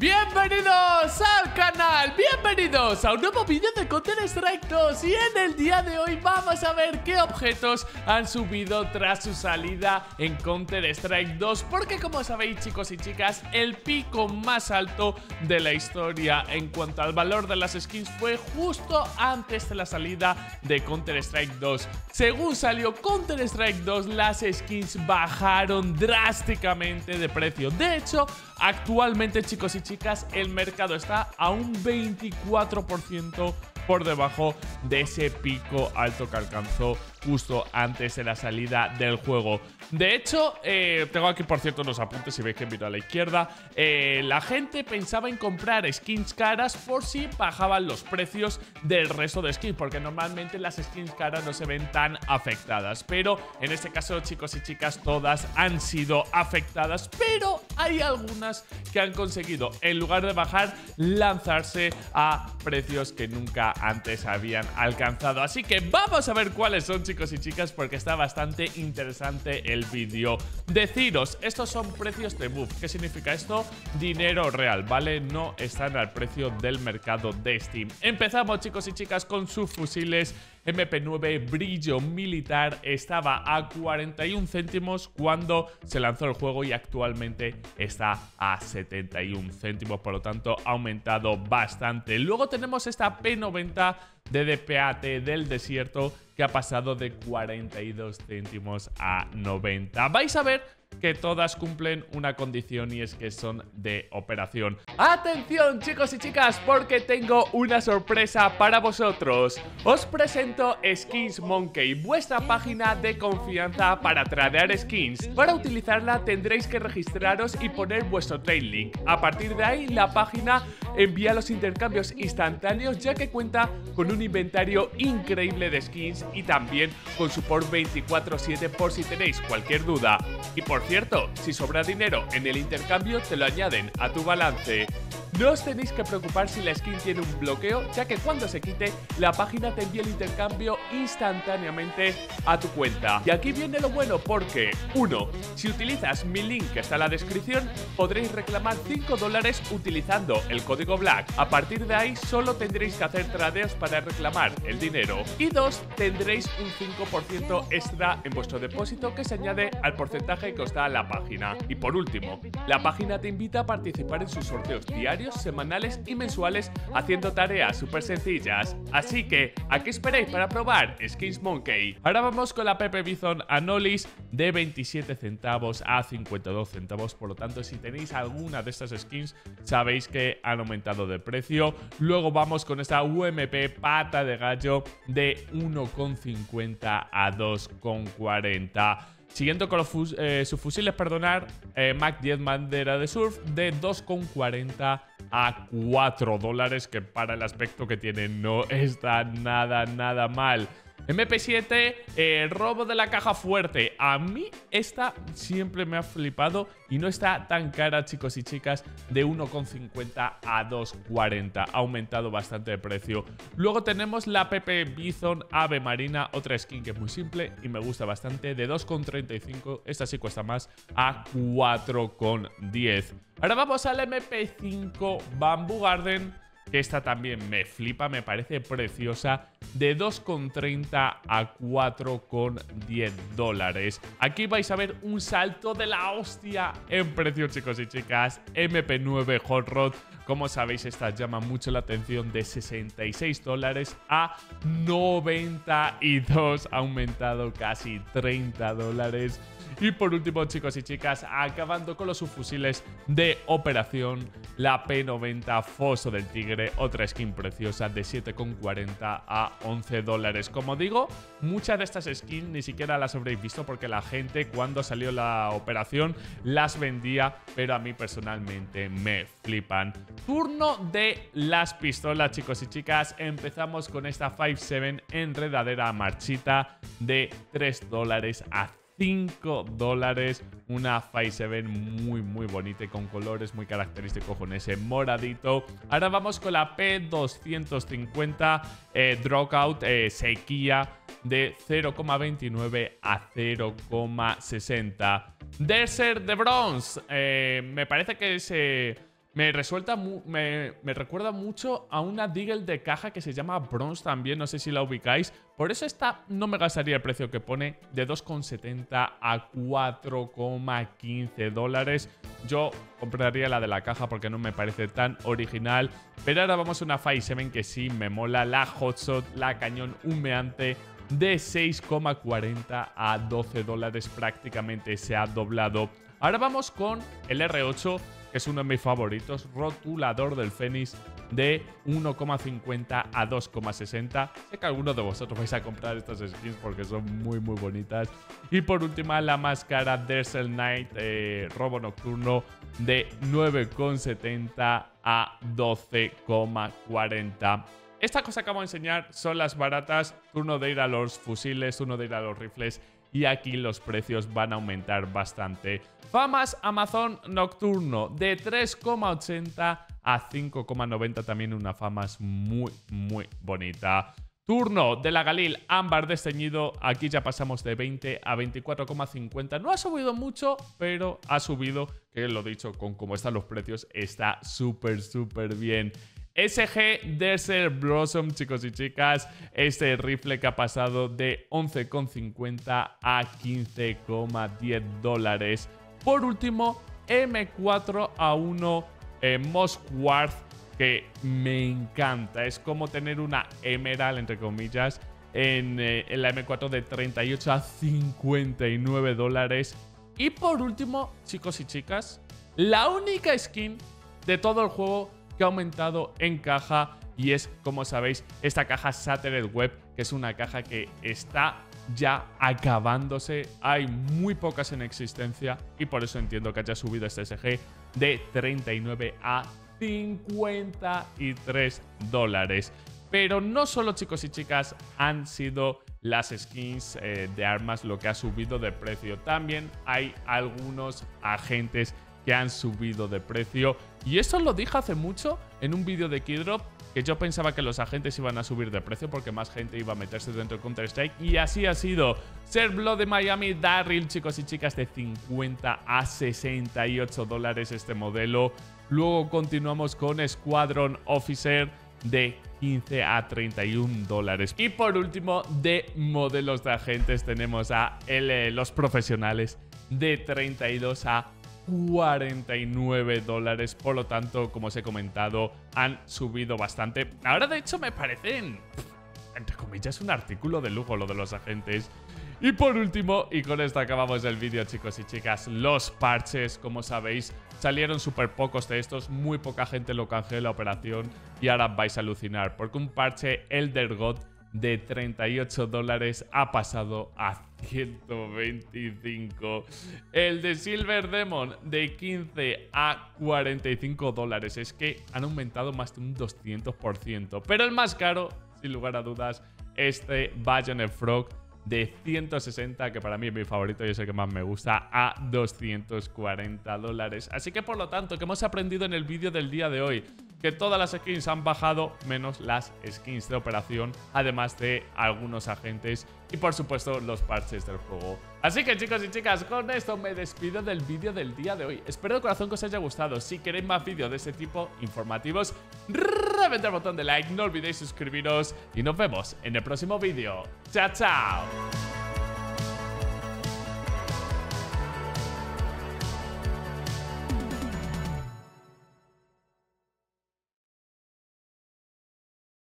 Bienvenidos al canal, bienvenidos a un nuevo vídeo de Counter Strike 2 y en el día de hoy vamos a ver qué objetos han subido tras su salida en Counter Strike 2 porque como sabéis chicos y chicas el pico más alto de la historia en cuanto al valor de las skins fue justo antes de la salida de Counter Strike 2 según salió Counter Strike 2 las skins bajaron drásticamente de precio. De hecho actualmente chicos y chicas el mercado está a un 24% por debajo de ese pico alto que alcanzó justo antes de la salida del juego. De hecho, eh, tengo aquí por cierto unos apuntes, si veis que miro a la izquierda, eh, la gente pensaba en comprar skins caras por si bajaban los precios del resto de skins, porque normalmente las skins caras no se ven tan afectadas, pero en este caso chicos y chicas todas han sido afectadas, pero hay algunas que han conseguido en lugar de bajar lanzarse a precios que nunca antes habían alcanzado. Así que vamos a ver cuáles son chicos y chicas porque está bastante interesante el vídeo. Deciros, estos son precios de buff. ¿Qué significa esto? Dinero real, ¿vale? No están al precio del mercado de Steam. Empezamos chicos y chicas con sus fusiles MP9 brillo militar estaba a 41 céntimos cuando se lanzó el juego y actualmente está a 71 céntimos, por lo tanto ha aumentado bastante. Luego tenemos esta P90 de DPAT del desierto que ha pasado de 42 céntimos a 90. Vais a ver que todas cumplen una condición y es que son de operación. Atención chicos y chicas porque tengo una sorpresa para vosotros. Os presento Skins Monkey, vuestra página de confianza para tradear skins. Para utilizarla tendréis que registraros y poner vuestro trade link. A partir de ahí la página envía los intercambios instantáneos ya que cuenta con un inventario increíble de skins y también con support 24/7 por si tenéis cualquier duda. Y por cierto, si sobra dinero en el intercambio te lo añaden a tu balance. No os tenéis que preocupar si la skin tiene un bloqueo, ya que cuando se quite, la página te envía el intercambio instantáneamente a tu cuenta. Y aquí viene lo bueno porque, 1. Si utilizas mi link que está en la descripción, podréis reclamar 5 dólares utilizando el código BLACK. A partir de ahí, solo tendréis que hacer tradeos para reclamar el dinero. Y 2. Tendréis un 5% extra en vuestro depósito que se añade al porcentaje que os da la página. Y por último, la página te invita a participar en sus sorteos diarios semanales y mensuales haciendo tareas súper sencillas. Así que, ¿a qué esperáis para probar Skins Monkey? Ahora vamos con la Pepe Bison Anolis de 27 centavos a 52 centavos. Por lo tanto, si tenéis alguna de estas skins, sabéis que han aumentado de precio. Luego vamos con esta UMP Pata de Gallo de 1,50 a 2,40. Siguiendo con los eh, sus fusiles, perdonar, eh, Mac 10 bandera de surf de 2,40 a 4 dólares, que para el aspecto que tiene no está nada, nada mal. MP7, eh, robo de la caja fuerte. A mí esta siempre me ha flipado y no está tan cara, chicos y chicas, de 1,50 a 2,40. Ha aumentado bastante de precio. Luego tenemos la PP Bison Ave Marina, otra skin que es muy simple y me gusta bastante, de 2,35. Esta sí cuesta más, a 4,10. Ahora vamos al MP5 Bamboo Garden que esta también me flipa, me parece preciosa, de 2,30 a 4,10 dólares. Aquí vais a ver un salto de la hostia en precio, chicos y chicas. MP9 Hot Rod, como sabéis, esta llama mucho la atención de 66 dólares a 92, ha aumentado casi 30 dólares. Y por último, chicos y chicas, acabando con los subfusiles de operación, la P90 Foso del Tigre, otra skin preciosa de 7,40 a 11 dólares. Como digo, muchas de estas skins ni siquiera las habréis visto porque la gente cuando salió la operación las vendía, pero a mí personalmente me flipan. Turno de las pistolas, chicos y chicas. Empezamos con esta 5.7 enredadera marchita de 3 dólares a 5 dólares. Una 5.7 muy, muy bonita y con colores muy característicos con ese moradito. Ahora vamos con la P250 eh, Drogout eh, sequía de 0,29 a 0,60. Desert de Bronze. Eh, me parece que es me, resuelta me, me, recuerda mucho a una Deagle de caja que se llama Bronze también, no sé si la ubicáis. Por eso esta no me gastaría el precio que pone de 2,70 a 4,15 dólares. Yo compraría la de la caja porque no me parece tan original. Pero ahora vamos a una 7 que sí me mola, la Hotshot, la cañón humeante de 6,40 a 12 dólares prácticamente se ha doblado. Ahora vamos con el R8 que es uno de mis favoritos, rotulador del Fénix de 1,50 a 2,60. Sé que algunos de vosotros vais a comprar estas skins porque son muy muy bonitas. Y por último la máscara Dersel Knight eh, Robo Nocturno de 9,70 a 12,40. Esta cosa que vamos a enseñar son las baratas, turno de ir a los fusiles, turno de ir a los rifles y aquí los precios van a aumentar bastante. Famas Amazon Nocturno de 3,80 a 5,90 también una famas muy muy bonita. Turno de la Galil ámbar desteñido, aquí ya pasamos de 20 a 24,50. No ha subido mucho, pero ha subido, que lo dicho, con cómo están los precios, está súper, súper bien. SG Desert Blossom, chicos y chicas. Este rifle que ha pasado de 11,50 a 15,10 dólares. Por último, M4 a 1 eh, Mosquard, que me encanta. Es como tener una Emerald, entre comillas, en, eh, en la M4 de 38 a 59 dólares. Y por último, chicos y chicas, la única skin de todo el juego que ha aumentado en caja y es, como sabéis, esta caja Shattered Web, que es una caja que está ya acabándose. Hay muy pocas en existencia y por eso entiendo que haya subido este SG de 39 a 53 dólares. Pero no solo chicos y chicas han sido las skins eh, de armas lo que ha subido de precio. También hay algunos agentes han subido de precio. Y esto lo dije hace mucho en un vídeo de Keydrop, que yo pensaba que los agentes iban a subir de precio porque más gente iba a meterse dentro de Counter-Strike. Y así ha sido. Ser Blood de Miami, Darryl, chicos y chicas, de 50 a 68 dólares este modelo. Luego continuamos con Squadron Officer de 15 a 31 dólares. Y por último, de modelos de agentes tenemos a L, los profesionales de 32 a 49 dólares. Por lo tanto, como os he comentado, han subido bastante. Ahora, de hecho, me parecen, entre comillas, un artículo de lujo lo de los agentes. Y por último, y con esto acabamos el vídeo chicos y chicas, los parches, como sabéis, salieron súper pocos de estos, muy poca gente lo canjeó la operación y ahora vais a alucinar, porque un parche Elder God de 38 dólares ha pasado a 125. El de Silver Demon de 15 a 45 dólares. Es que han aumentado más de un 200%. Pero el más caro, sin lugar a dudas, este Bayonet Frog de 160, que para mí es mi favorito y es el que más me gusta, a 240 dólares. Así que por lo tanto, que hemos aprendido en el vídeo del día de hoy? Que todas las skins han bajado menos las skins de operación, además de algunos agentes y por supuesto los parches del juego. Así que chicos y chicas, con esto me despido del vídeo del día de hoy. Espero de corazón que os haya gustado. Si queréis más vídeos de este tipo informativos, reventad el botón de like, no olvidéis suscribiros y nos vemos en el próximo vídeo. ¡Chao, chao!